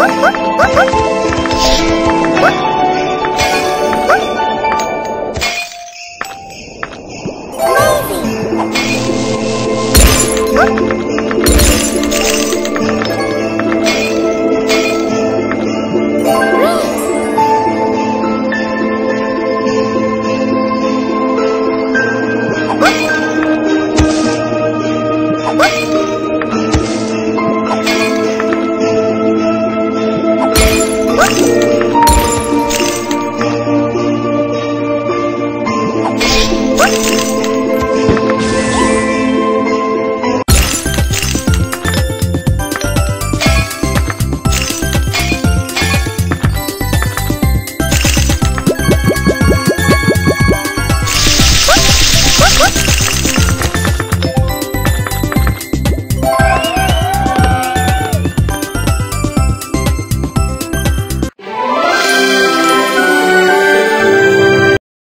Ha ha ha ha!